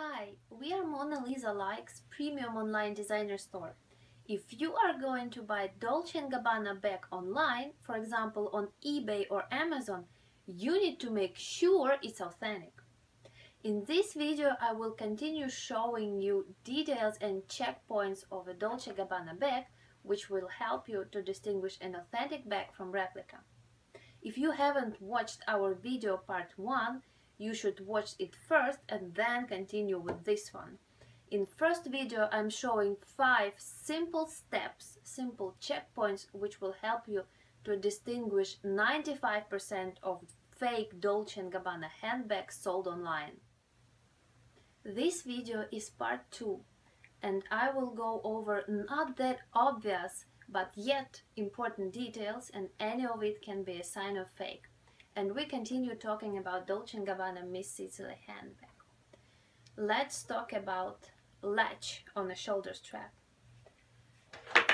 Hi, we are Mona Lisa Likes premium online designer store. If you are going to buy Dolce & Gabbana bag online, for example on eBay or Amazon, you need to make sure it's authentic. In this video I will continue showing you details and checkpoints of a Dolce & Gabbana bag which will help you to distinguish an authentic bag from replica. If you haven't watched our video part 1, you should watch it first and then continue with this one. In first video I'm showing 5 simple steps, simple checkpoints which will help you to distinguish 95% of fake Dolce & Gabbana handbags sold online. This video is part 2 and I will go over not that obvious but yet important details and any of it can be a sign of fake. And we continue talking about Dolce & Gabbana Miss Sicily handbag. Let's talk about latch on a shoulder strap.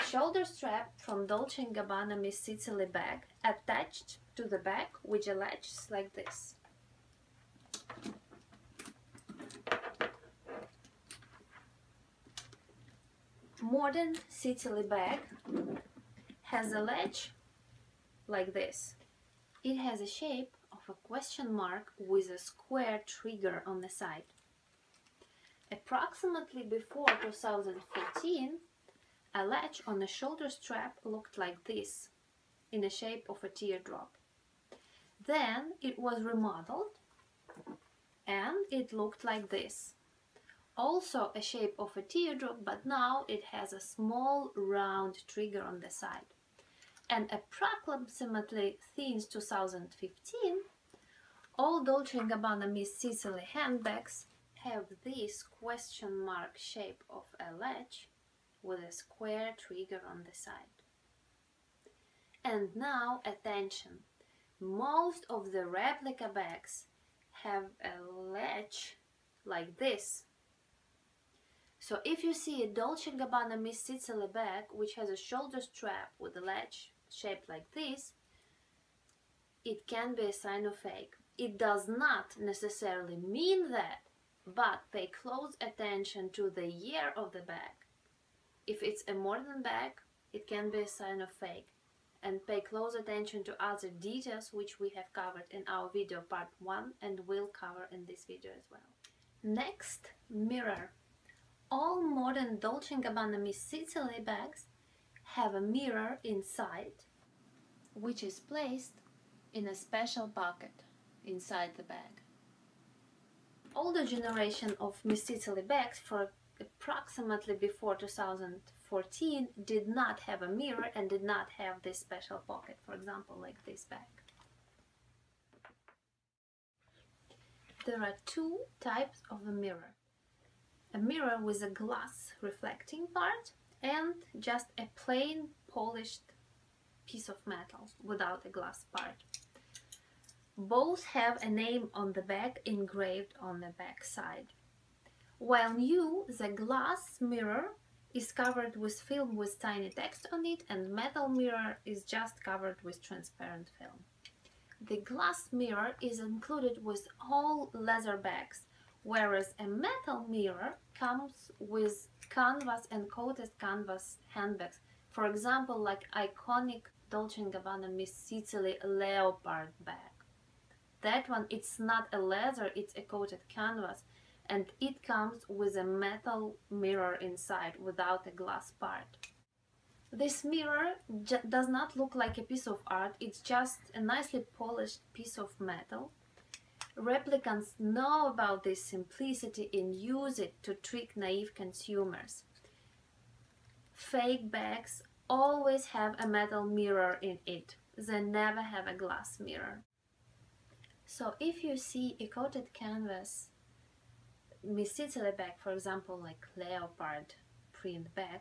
Shoulder strap from Dolce & Gabbana Miss Sicily bag attached to the back with a latch like this. modern Sicily bag has a latch like this. It has a shape of a question mark with a square trigger on the side. Approximately before 2014, a latch on the shoulder strap looked like this, in the shape of a teardrop. Then it was remodeled and it looked like this also a shape of a teardrop but now it has a small round trigger on the side and approximately since 2015 all Dolce & Gabbana Miss Sicily handbags have this question mark shape of a latch with a square trigger on the side. And now attention, most of the replica bags have a latch like this so if you see a Dolce & Gabbana Miss Sicily bag which has a shoulder strap with a latch shaped like this, it can be a sign of fake. It does not necessarily mean that, but pay close attention to the year of the bag. If it's a modern bag, it can be a sign of fake. And pay close attention to other details which we have covered in our video part 1 and will cover in this video as well. Next, mirror. All modern Dolce & Gabbana Miss Sicily bags have a mirror inside, which is placed in a special pocket inside the bag. Older generation of Miss Sicily bags for approximately before 2014 did not have a mirror and did not have this special pocket, for example, like this bag. There are two types of a mirror a mirror with a glass reflecting part and just a plain polished piece of metal without a glass part. Both have a name on the back engraved on the back side. While new, the glass mirror is covered with film with tiny text on it and metal mirror is just covered with transparent film. The glass mirror is included with all leather bags whereas a metal mirror comes with canvas and coated canvas handbags. For example, like iconic Dolce & Gabbana Miss Sicily leopard bag. That one, it's not a leather, it's a coated canvas and it comes with a metal mirror inside without a glass part. This mirror does not look like a piece of art, it's just a nicely polished piece of metal Replicants know about this simplicity and use it to trick naive consumers. Fake bags always have a metal mirror in it. They never have a glass mirror. So if you see a coated canvas Miss bag, for example, like leopard print bag,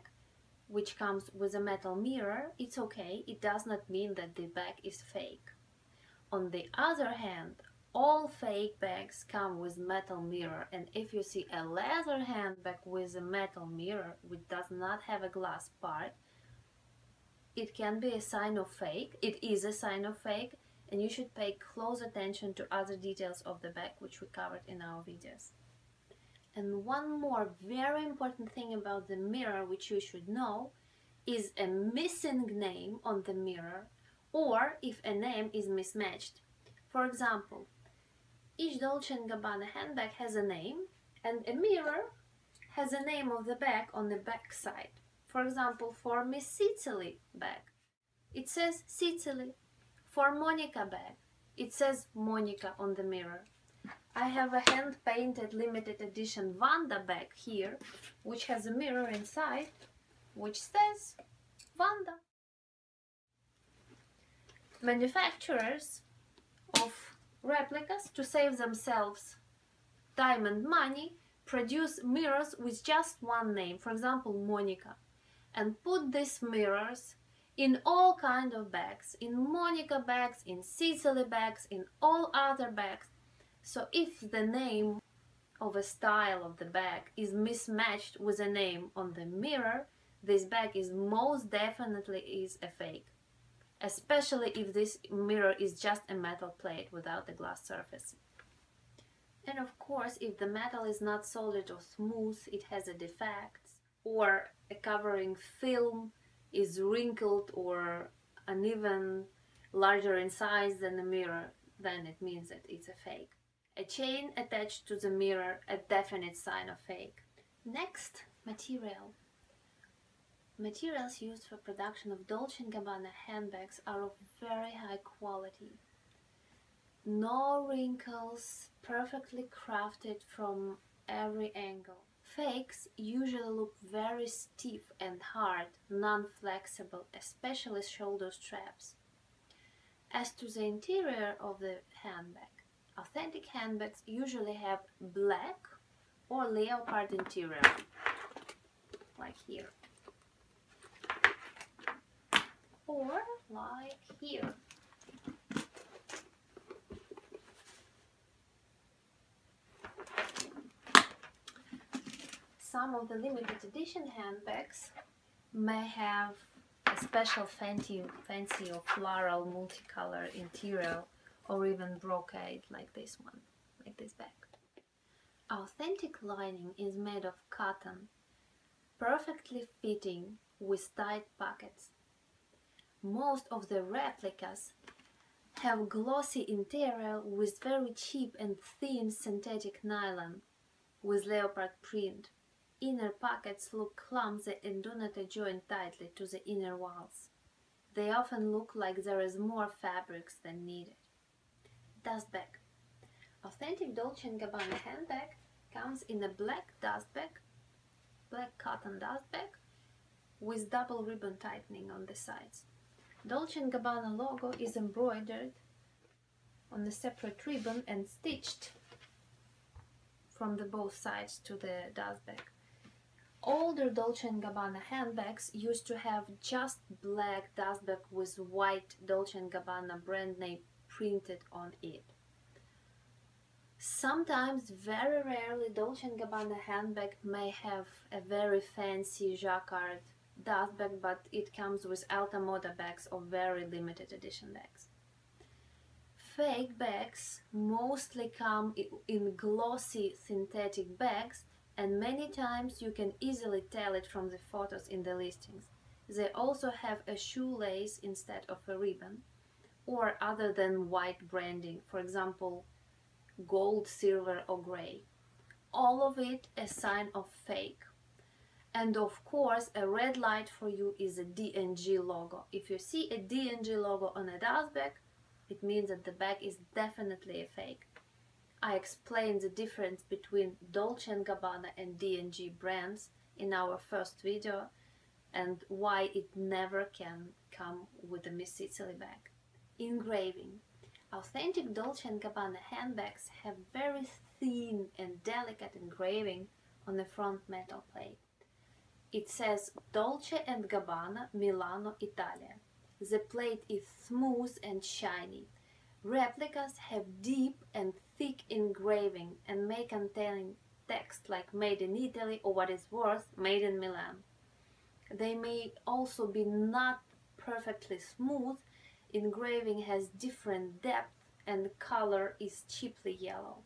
which comes with a metal mirror, it's okay. It does not mean that the bag is fake. On the other hand, all fake bags come with metal mirror and if you see a leather handbag with a metal mirror which does not have a glass part it can be a sign of fake it is a sign of fake and you should pay close attention to other details of the bag which we covered in our videos And one more very important thing about the mirror which you should know is a missing name on the mirror or if a name is mismatched. For example, each Dolce & Gabbana handbag has a name and a mirror has a name of the bag on the back side. For example, for Miss Sicily bag, it says Sicily. For Monica bag, it says Monica on the mirror. I have a hand-painted limited edition Wanda bag here, which has a mirror inside, which says Wanda. Manufacturers of replicas, to save themselves time and money, produce mirrors with just one name, for example, Monica, and put these mirrors in all kind of bags, in Monica bags, in Sicily bags, in all other bags. So if the name of a style of the bag is mismatched with a name on the mirror, this bag is most definitely is a fake. Especially if this mirror is just a metal plate without a glass surface. And of course, if the metal is not solid or smooth, it has a defect, or a covering film is wrinkled or uneven, larger in size than the mirror, then it means that it's a fake. A chain attached to the mirror, a definite sign of fake. Next, material. Materials used for production of Dolce & Gabbana handbags are of very high quality. No wrinkles, perfectly crafted from every angle. Fakes usually look very stiff and hard, non-flexible, especially shoulder straps. As to the interior of the handbag, authentic handbags usually have black or leopard interior, like here, or like here. some of the limited edition handbags may have a special fancy, fancy or floral multicolor interior or even brocade like this one, like this bag. Authentic lining is made of cotton, perfectly fitting with tight pockets. Most of the replicas have glossy interior with very cheap and thin synthetic nylon with leopard print. Inner pockets look clumsy and do not adjoin tightly to the inner walls. They often look like there is more fabrics than needed. Dust bag. Authentic Dolce & Gabbana handbag comes in a black dust bag, black cotton dust bag with double ribbon tightening on the sides. Dolce & Gabbana logo is embroidered on a separate ribbon and stitched from the both sides to the dust bag. Older Dolce & Gabbana handbags used to have just black dust bag with white Dolce & Gabbana brand name printed on it. Sometimes, very rarely, Dolce & Gabbana handbag may have a very fancy jacquard dustbag, but it comes with Alta Moda bags or very limited edition bags. Fake bags mostly come in glossy synthetic bags and many times you can easily tell it from the photos in the listings. They also have a shoelace instead of a ribbon or other than white branding, for example, gold, silver or gray. All of it a sign of fake. And of course, a red light for you is a D&G logo. If you see a D&G logo on a dust bag, it means that the bag is definitely a fake. I explained the difference between Dolce & Gabbana and D&G brands in our first video and why it never can come with a Miss Sicily bag. Engraving. Authentic Dolce & Gabbana handbags have very thin and delicate engraving on the front metal plate. It says Dolce & Gabbana Milano, Italia. The plate is smooth and shiny. Replicas have deep and thick engraving and may contain text like made in Italy or what is worse, made in Milan. They may also be not perfectly smooth, engraving has different depth and color is cheaply yellow.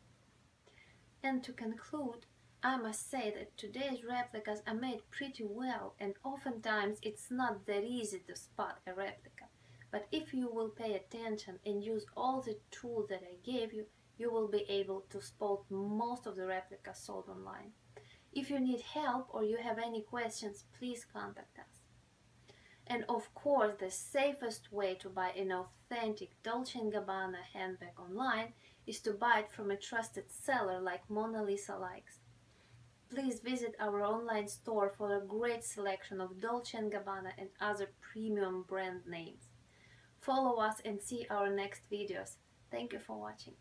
And to conclude, I must say that today's replicas are made pretty well and oftentimes it's not that easy to spot a replica. But if you will pay attention and use all the tools that I gave you, you will be able to spot most of the replicas sold online. If you need help or you have any questions, please contact us. And of course, the safest way to buy an authentic Dolce & Gabbana handbag online is to buy it from a trusted seller like Mona Lisa likes. Please visit our online store for a great selection of Dolce & Gabbana and other premium brand names. Follow us and see our next videos. Thank you for watching.